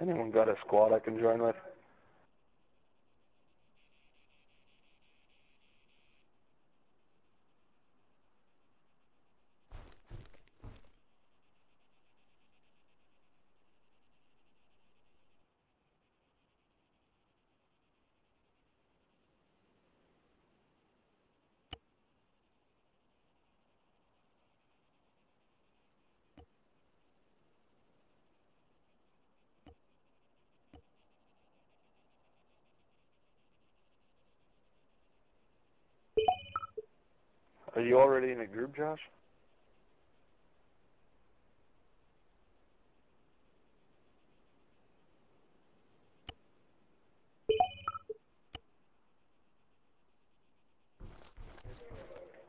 Anyone got a squad I can join with? Are you already in a group, Josh?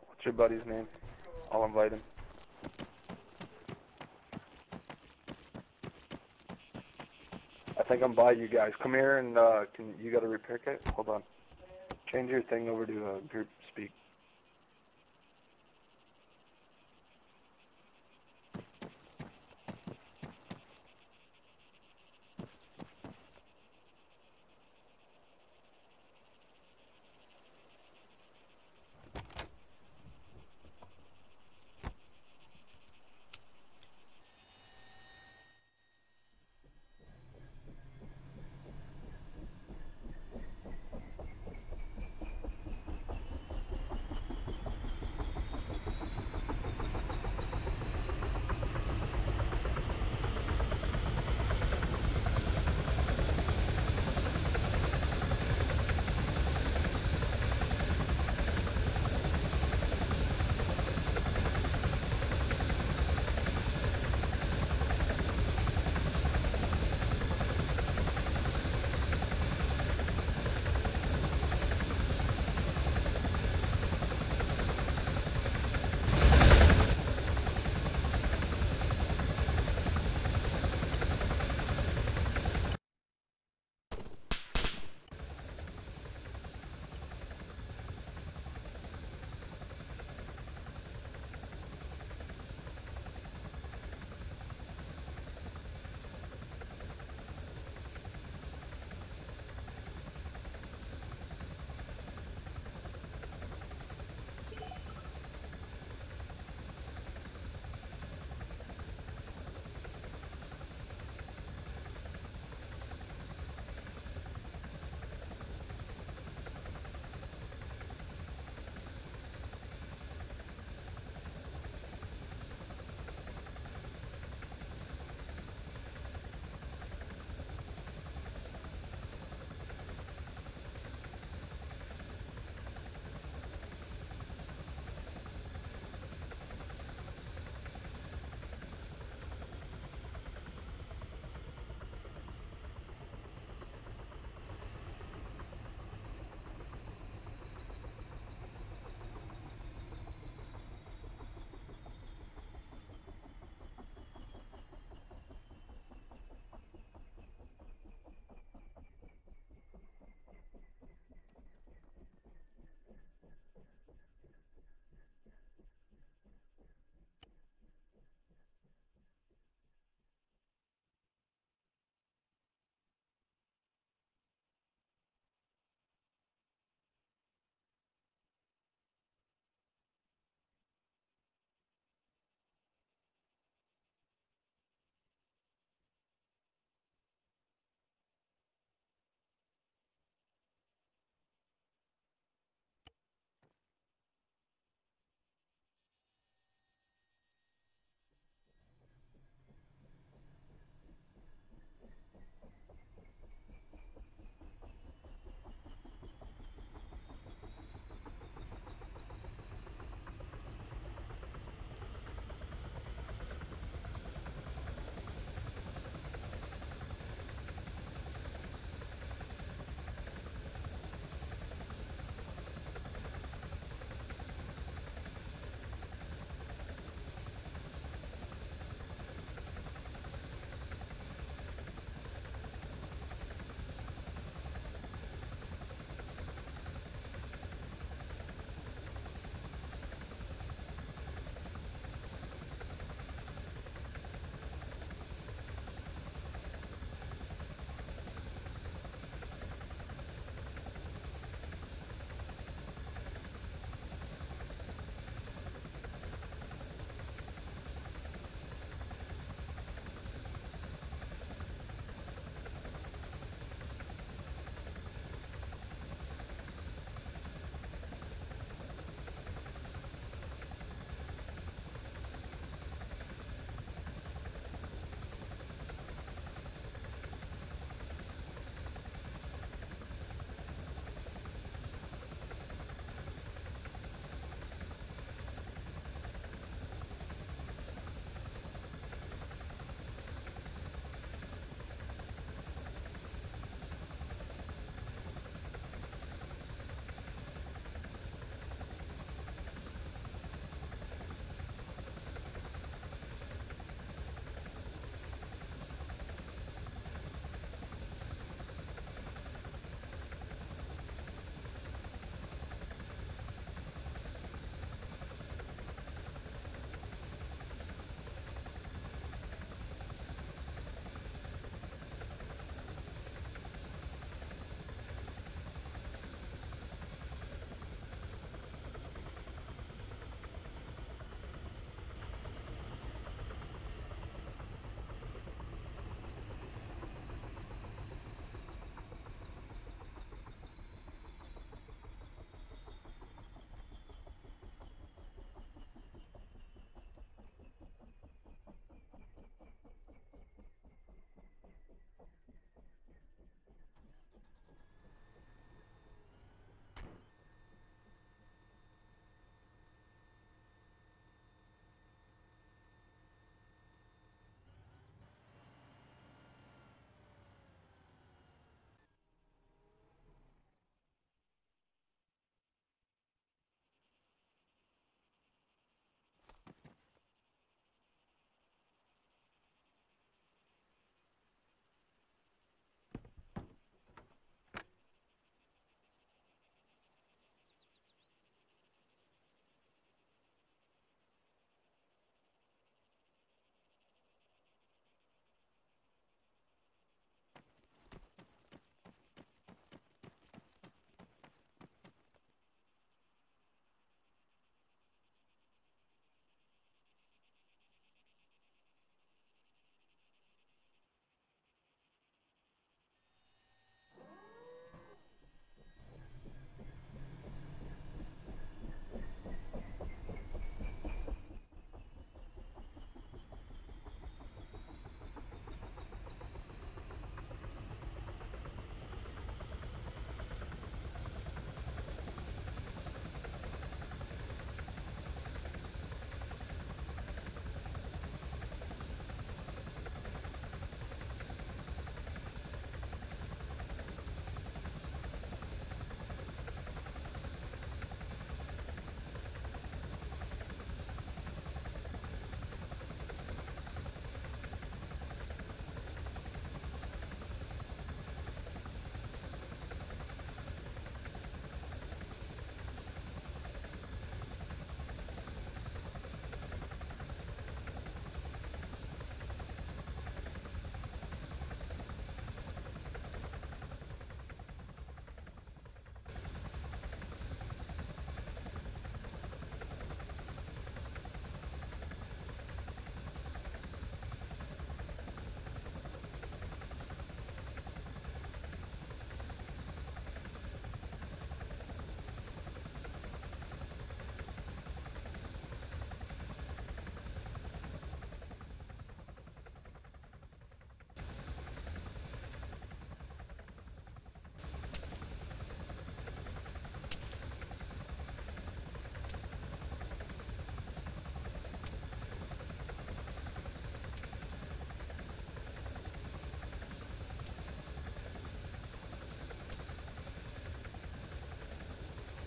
What's your buddy's name? I'll invite him. I think I'm by you guys. Come here and uh, can you got a repair kit? Hold on. Change your thing over to uh, group speak.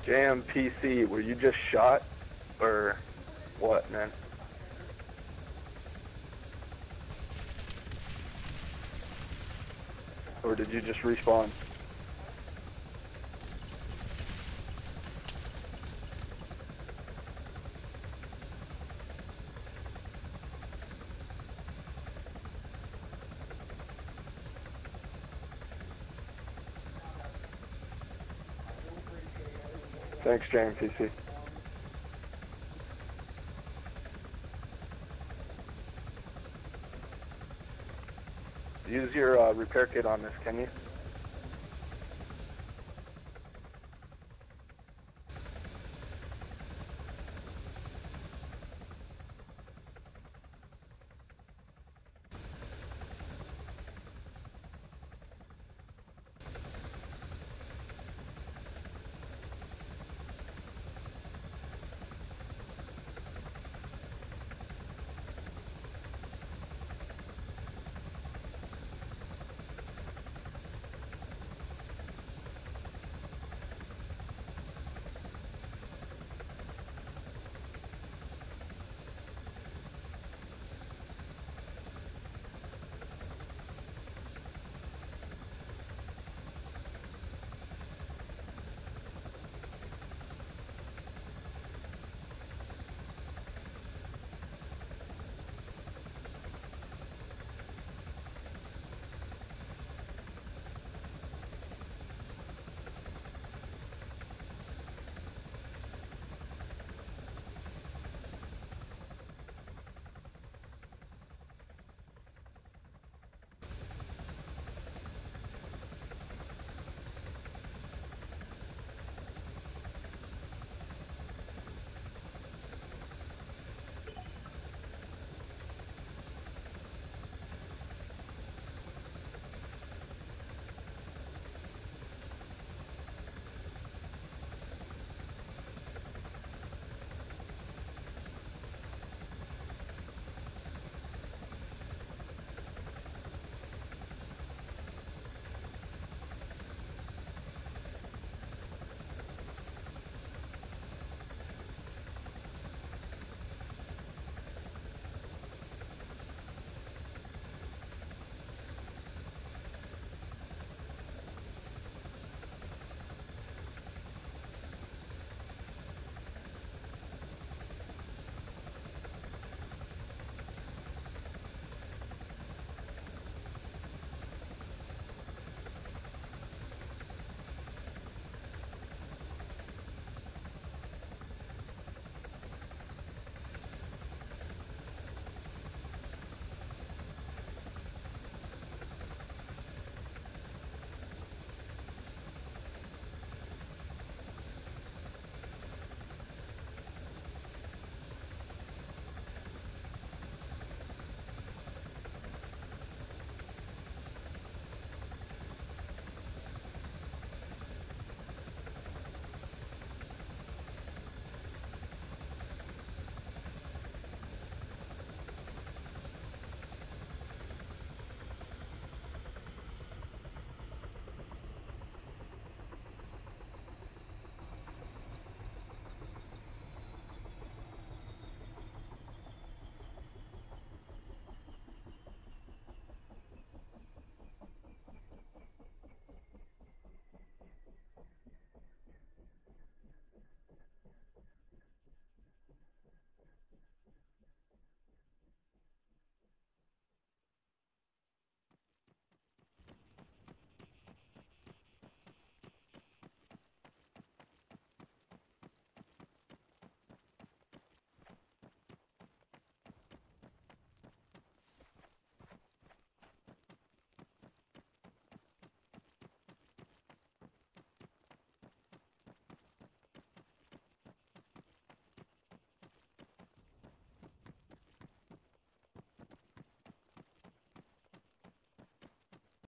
JMPC, were you just shot? Or what, man? Or did you just respawn? Thanks, JMPC. Use your uh, repair kit on this, can you?